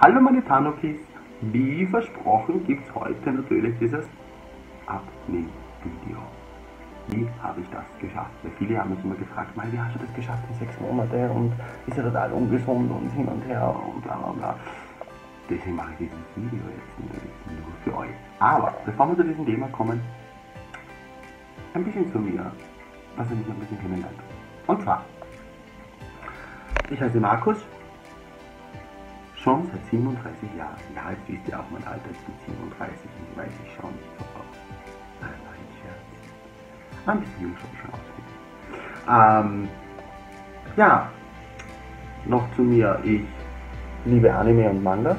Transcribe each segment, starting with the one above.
Hallo meine Tanokis, wie versprochen gibt es heute natürlich dieses Abnehm-Video. Wie habe ich das geschafft? Weil viele haben mich immer gefragt, wie hast du das geschafft in sechs Monaten und ist ja total ungesund und hin und her und bla bla bla. Deswegen mache ich dieses Video jetzt natürlich nur für euch. Aber bevor wir zu diesem Thema kommen, ein bisschen zu mir, was ihr mich ein bisschen kennenlernt. Und zwar, ich heiße Markus, schon seit 37 Jahren. Ja, jetzt wisst ihr auch mein Alter, ich bin 37 und weiß ich schon so aus. Nein, nein, Scherz. Ein bisschen jung schon aus. Ähm, ja, noch zu mir, ich liebe Anime und Manga.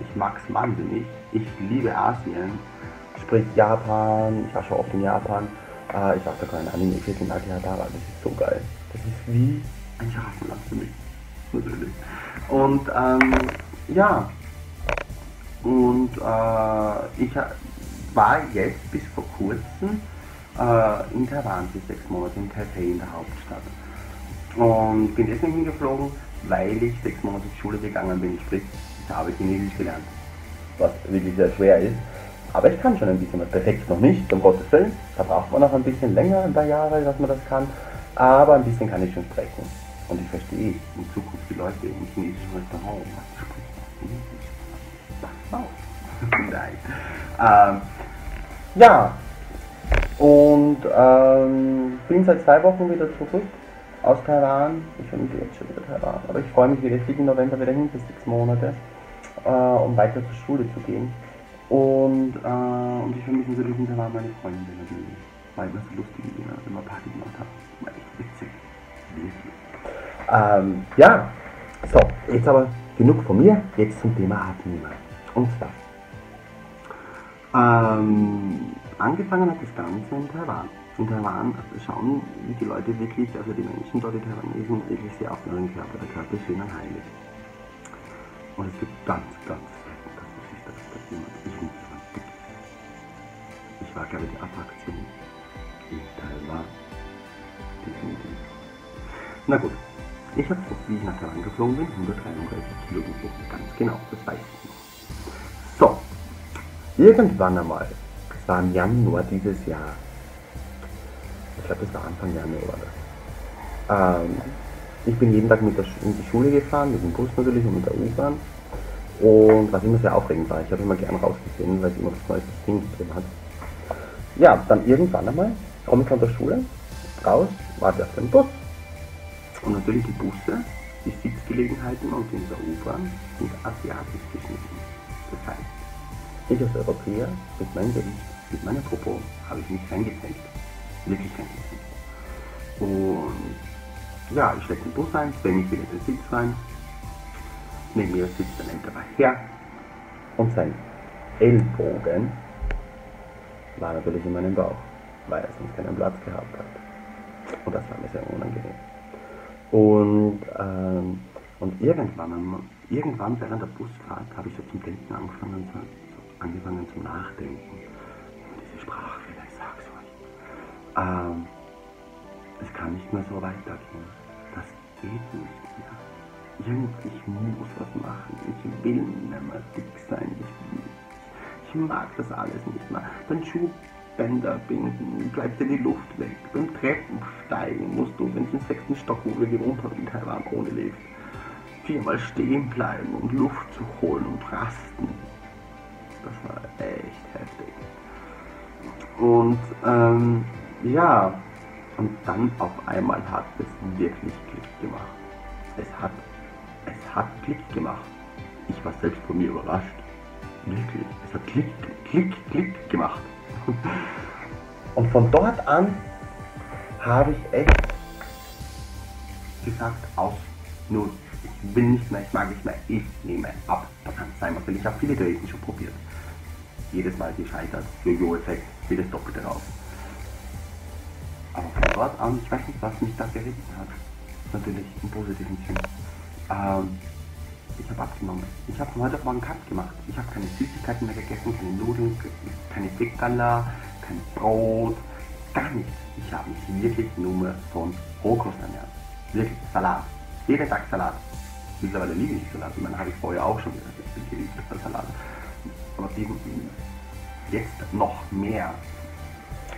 Ich mag's wahnsinnig. Ich liebe Asien, sprich Japan. Ich war schon oft in Japan. Äh, ich war sogar in Anime 14 Akihabara. Das ist so geil. Das ist wie ein Schlafenland für mich. Natürlich. Und ähm, ja, und äh, ich war jetzt bis vor kurzem äh, in Taiwan für sechs Monate in Taipei in der Hauptstadt. Und bin deswegen hingeflogen, weil ich sechs Monate Schule gegangen bin. Sprich, ich habe Chinesisch gelernt. Was wirklich sehr schwer ist. Aber ich kann schon ein bisschen was. Perfekt noch nicht, um Gottes Willen. Da braucht man noch ein bisschen länger, ein paar Jahre, dass man das kann. Aber ein bisschen kann ich schon sprechen. Und ich verstehe in Zukunft die Leute im chinesischen Restaurant, was sprechen Pass auf. Nein. Ähm, ja. Und ähm, bin seit zwei Wochen wieder zurück aus Taiwan. Ich vermisse jetzt schon wieder Taiwan. Aber ich freue mich wieder. Ich fliege im November wieder hin für sechs Monate, äh, um weiter zur Schule zu gehen. Und, äh, und ich vermisse natürlich in Taiwan meine Freunde natürlich. Weil wir so lustige Dinge, wir Party gemacht haben. War echt witzig. Wirklich. Ähm, ja, so, jetzt aber genug von mir, jetzt zum Thema Abnehmen. Und zwar, ähm, angefangen hat das Ganze in Taiwan. In Taiwan schauen die Leute wirklich, also die Menschen dort, die Taiwanesen, wirklich sehr auf ihren Körper. Der Körper ist schön und heilig. Und es gibt ganz, ganz selten, dass du siehst, dass jemand irgendwie dick ist. Ich war, glaube ich, die Attraktion in Taiwan. Definitiv. Na gut, ich habe, wie ich nach Taiwan geflogen bin, 133 Kilo gewogen. Ganz genau, das weiß ich noch. So, irgendwann einmal, das war im Januar dieses Jahr, ich glaube, das war Anfang Januar, ähm, ich bin jeden Tag mit der, in die Schule gefahren, mit dem Bus natürlich und mit der U-Bahn. Und was immer sehr aufregend war, ich habe immer gern rausgesehen, weil es immer was Neues Ding drin hat. Ja, dann irgendwann einmal komme ich von der Schule raus, warte auf den Bus und natürlich die Busse, die Sitzgelegenheiten und in der U-Bahn sind asiatisch geschnitten. Das heißt, ich als Europäer mit meinem Gewicht, mit meiner Popo, habe ich mich reingezängt. Wirklich reingezängt. Und ja, ich stecke den Bus ein, zwänge mich wieder den Sitz rein. Neben mir sitzt ein älterer Herr und sein Ellbogen war natürlich in meinem Bauch, weil er sonst keinen Platz gehabt hat. Und das war mir sehr unangenehm. Und, ähm, und irgendwann, irgendwann während der Busfahrt habe ich so zum Denken angefangen, so, angefangen zum Nachdenken. Diese Sprachfehler, ich sag's euch. Ähm, es kann nicht mehr so weitergehen. Das geht nicht mehr. Ich, ich muss was machen. Ich will nicht mehr dick sein. Ich, ich mag das alles nicht mehr. Den Schuh Bänder binden, bleibt dir die Luft weg. Beim Treppensteigen musst du, wenn es im sechsten Stock, wo wir gewohnt haben in Taiwan ohne Lift, viermal stehen bleiben und Luft zu holen und rasten. Das war echt heftig. Und ähm, ja, und dann auf einmal hat es wirklich Klick gemacht. Es hat, es hat Klick gemacht. Ich war selbst von mir überrascht. Wirklich, es hat Klick, Klick, Klick gemacht. Und von dort an habe ich echt gesagt, aus, nur, ich will nicht mehr, ich mag nicht mehr, ich nehme ab. Da kann sein, was will. Ich habe viele Diäten schon probiert. Jedes Mal gescheitert, Jojo-Effekt, jedes Doppelte raus. Aber von dort an, ich weiß nicht, was mich da geritten hat. Natürlich im positiven Sinn. Ähm, ich habe abgenommen. Ich habe von heute auf morgen Cut gemacht. Ich habe keine Süßigkeiten mehr gegessen, keine Nudeln, keine Fickgala, kein Brot, gar nichts. Ich habe mich wirklich nur mehr von Rohkost ernährt. Wirklich, Salat. Jeden Tag Salat. Mittlerweile liebe ich Salat. Ich meine, habe ich vorher auch schon geliebt, Salat. Aber jetzt noch mehr.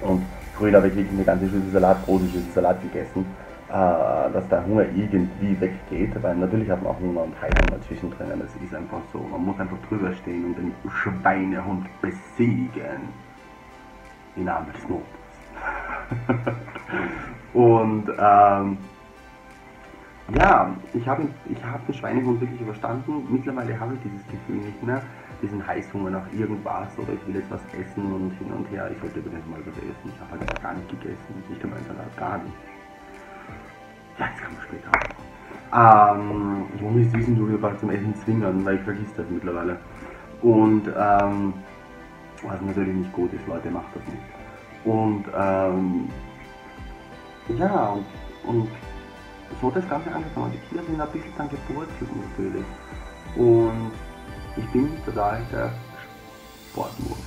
Und früher habe ich wirklich eine ganze Schüssel Salat, große Schüssel Salat gegessen, dass der Hunger irgendwie weggeht. Weil natürlich hat man auch Hunger und Heißhunger zwischendrin. Das ist einfach so. Man muss einfach drüber stehen und den Schweinehund besiegen. Im Namen des Notens. und ähm, ja, ich habe ich hab den Schweinehund wirklich überstanden. Mittlerweile habe ich dieses Gefühl nicht mehr, diesen Heißhunger nach irgendwas oder ich will jetzt was essen und hin und her. Ich sollte übrigens mal was essen. Ich habe halt gar nicht gegessen. Nicht einmal Salat, gar nicht. Ja, das kann man später. Ähm, ich muss mich zwischendurch bald zum Essen zwingen, weil ich vergesse das mittlerweile. Und ähm, was natürlich nicht gut ist, Leute, macht das nicht. Und ähm, ja, und, und so hat das Ganze angefangen. Die Kinder sind ein bisschen dann gewurzelt natürlich. Und ich bin total der Sportwurst.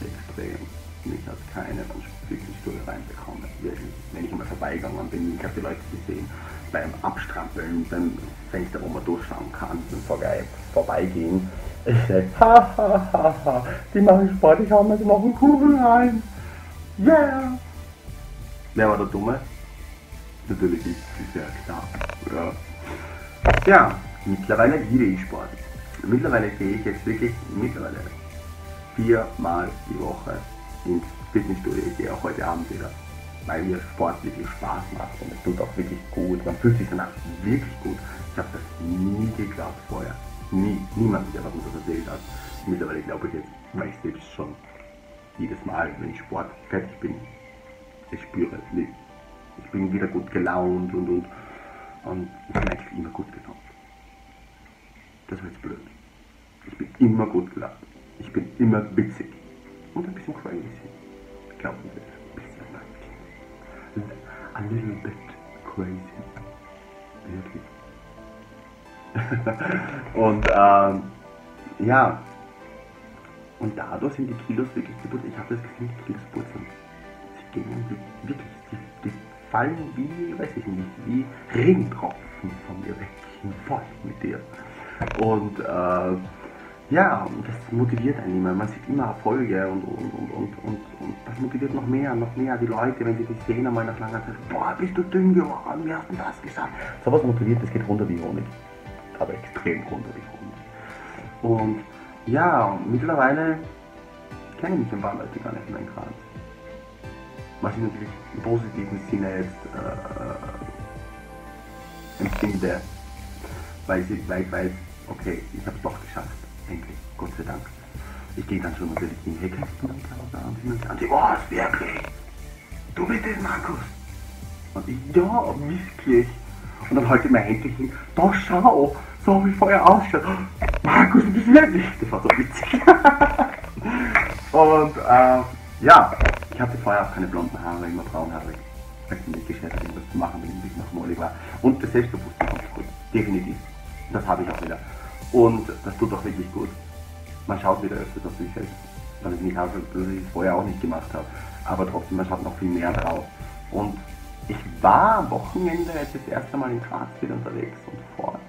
Extrem. Mich hat keine Fitnessstudio reinbekommen. Wirklich. Wenn ich einmal vorbeigegangen bin, ich habe die Leute gesehen, beim Abstrampeln, beim Fenster, wo man durchschauen kann, beim Vorbei, Vorbeigehen. Ich sage, ha, ha, ha, ha, die machen Sport, ich hau mir noch einen Kuchen rein. Yeah! Wer war der Dumme? Natürlich ist es ja klar. Ja. ja, mittlerweile liebe ich Sport. Mittlerweile gehe ich jetzt wirklich mittlerweile viermal die Woche ins Fitnessstudio. Gehe auch heute Abend wieder, weil mir Sport wirklich Spaß macht und es tut auch wirklich gut. Man fühlt sich danach wirklich gut. Ich habe das nie geglaubt vorher. Nie. Niemand, der was mir das erzählt hat. Mittlerweile glaube ich jetzt, weil ich selbst schon jedes Mal, wenn ich Sport fertig bin, ich spüre es nicht ich bin wieder gut gelaunt und, und, und ich bin eigentlich immer gut gelaunt. Das war jetzt blöd. Ich bin immer gut gelaunt. Ich bin immer witzig. Crazy. Glauben Sie, ein bisschen crazy. A little bit crazy. Wirklich. und ähm, ja, und dadurch sind die Kilos wirklich geputzt. Ich habe das Gefühl, die Kilos putzen. Sie gehen wirklich, die, die fallen wie, weiß ich nicht, wie Regentropfen von mir weg, hinfort mit dir. Und äh, ja, das motiviert einen immer. Man sieht immer Erfolge und, und, und, und, und, und das motiviert noch mehr, noch mehr die Leute, wenn sie dich sehen einmal nach langer Zeit, boah, bist du dünn geworden, wie hast du das gesagt? So was motiviert, das geht runter wie Honig. Aber extrem runter wie Honig. Und ja, mittlerweile kenne ich mich ein paar Leute gar nicht mehr in Graz was ich natürlich im positiven Sinne jetzt äh, empfinde, weil ich, weil ich weiß, okay, ich habe es doch geschafft, endlich, Gott sei Dank. Ich gehe dann schon natürlich in Heckkästen und sagen sie, was, wirklich? Du bist es, Markus? Und ich, ja, wirklich. Und dann halte ich mein Händchen hin, da schau, so habe ich vorher ausschaut. Markus, du bist wirklich. Das war so witzig. und äh, ja, ich hatte vorher auch keine blonden Haare, immer braunhaarig. Ich möchte nicht geschätzt, irgendwas zu machen, wenn ich noch mollig war. Und das Selbstbewusstsein kommt gut. Definitiv. Das habe ich auch wieder. Und das tut auch wirklich gut. Man schaut wieder öfters auf sich selbst. Weil ich nicht habe, dass ich es vorher auch nicht gemacht habe. Aber trotzdem, man schaut noch viel mehr drauf. Und ich war am Wochenende jetzt das erste Mal in Graz wieder unterwegs und fort.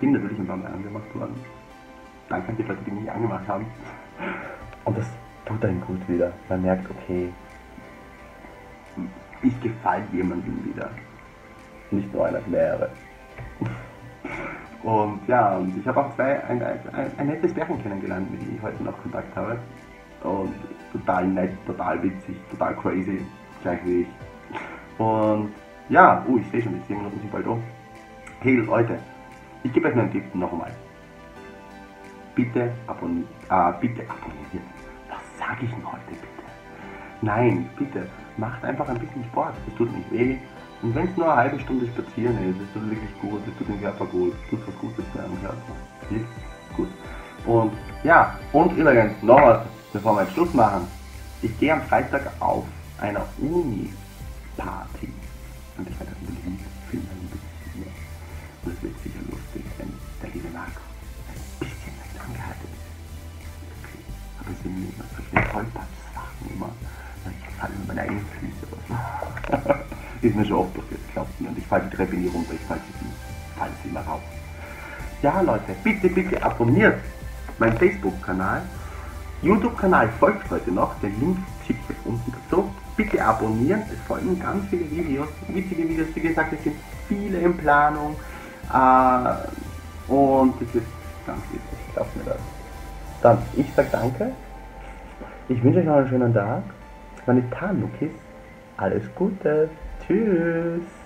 Bin natürlich ein paar Mal angemacht worden. Danke an die Leute, die mich angemacht haben. Und das tut einem gut wieder. Man merkt, okay, ich gefalle jemandem wieder. Nicht nur einer mehrere. Und ja, und ich habe auch zwei, ein, ein, ein, nettes Bärchen kennengelernt, mit dem ich heute noch Kontakt habe. Und total nett, total witzig, total crazy, gleich wie ich. Und ja, oh, ich sehe schon, die 10 Minuten sind bald um. Hey Leute, ich gebe euch nur einen Tipp nochmal. Bitte abonniert, äh, bitte abonniert sage ich denn heute bitte? Nein, bitte, macht einfach ein bisschen Sport. Es tut nicht weh. Und wenn es nur eine halbe Stunde spazieren ist, es tut wirklich gut, es tut dem Körper gut, es tut was Gutes für den Körper. Wirklich gut. Und ja, und übrigens, noch was, bevor wir jetzt Schluss machen. Ich gehe am Freitag auf einer Uni-Party. Und ich werde das natürlich filmen ein bisschen mehr. Und es wird sicher lustig, wenn der liebe Marco ein bisschen angehalten ist. Okay, aber sie nehmen solche Tollpatsch-Sachen immer. Ich falle mit meine eigenen Füße. ist mir schon oft mir. Und ich falle die Treppe nie runter, ich falle sie fallen sie immer raus. Ja, Leute, bitte, bitte abonniert meinen Facebook-Kanal. YouTube-Kanal folgt heute noch, den Link schicke ich euch unten dazu. Bitte abonnieren, es folgen ganz viele Videos, witzige Videos, wie gesagt, es sind viele in Planung. Äh, und es wird ganz witzig, glaubt mir das. Dann, ich sage danke. Ich wünsche euch noch einen schönen Tag. Meine Tanukis. Alles Gute. Tschüss.